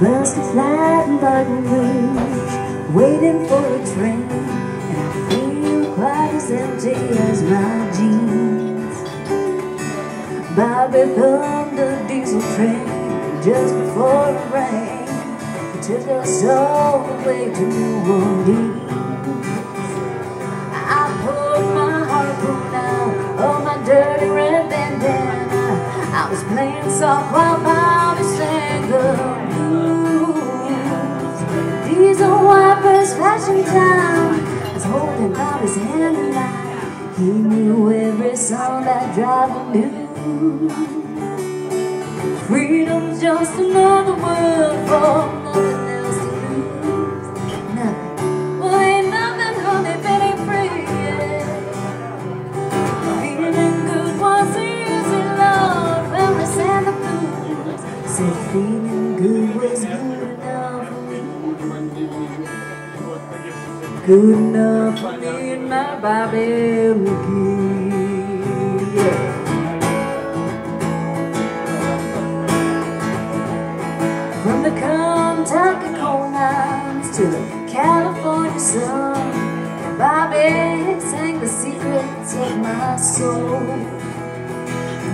bus is flat in Baton Rouge, waiting for a train, and I feel quite as empty as my jeans. Bobby thumbed a diesel train just before it rained. It took us all the way to New Orleans. I pulled my harpoon out of my dirty red bandana. I was playing soft while Bobby Holding Bobby's hand and I. He knew every song that driver knew. Freedom's just another word for nothing else to lose. Nothing. Well, ain't nothing, honey, that free. Feeling good was easy, love. We sang the blues, said feeling good was good enough. Good enough McGee. Yeah. From the Kentucky coal mines to the California sun, Bobby sang the secrets of my soul.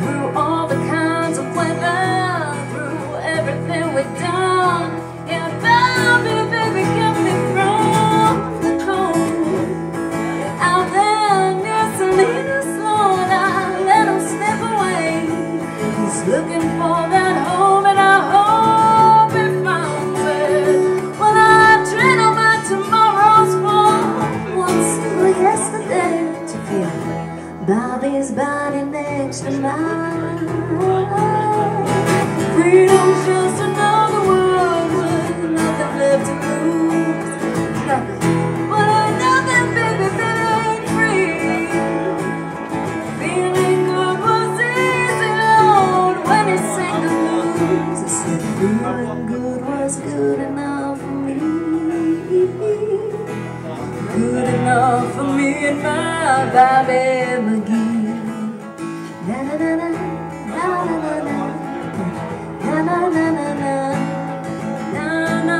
Through all the kinds of weather, through everything we've done, looking for that home, and I hope he finds it. When I dream about tomorrow's for one single yesterday to feel Bobby's body next to mine. Feeling good was good enough for me. Good enough for me and my Bobby McGee. Na na na na, na na na na, na na na na na, na na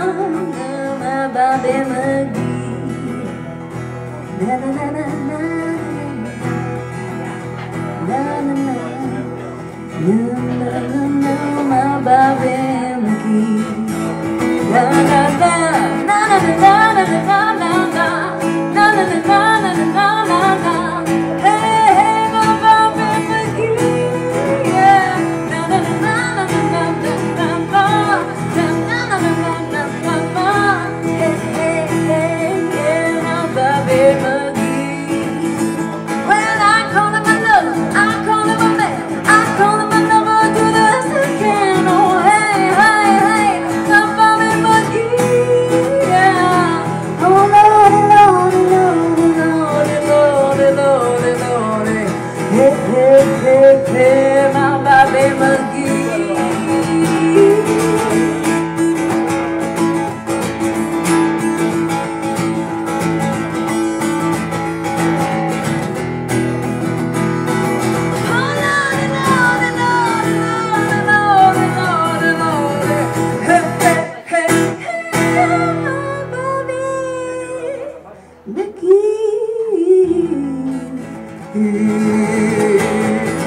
na, my Bobby McGee. Na na na na na. Na na na, na na na na, You.